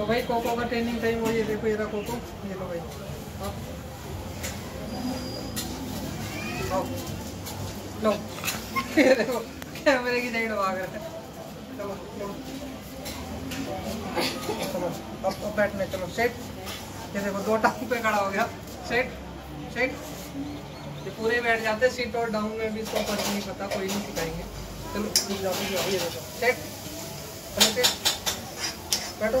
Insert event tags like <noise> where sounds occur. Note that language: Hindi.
तो भाई कोको का ट्रेनिंग टाइम हो ये देखो, ये रहा कोको, ये लो भाई। लो। <laughs> देखो, कैमरे की साइड भाग रहा है। चलो चलो, अब अब बैठने, चलो सेट ये देखो, दो टांग पे खड़ा हो गया। सेट सेट ये पूरे बैठ जाते सीट और डाउन में भी, इसको कुछ नहीं पता, कोई नहीं सिखाएँगे। चलो, ये देखो सेट बैठो।